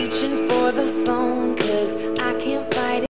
reaching for the phone, cause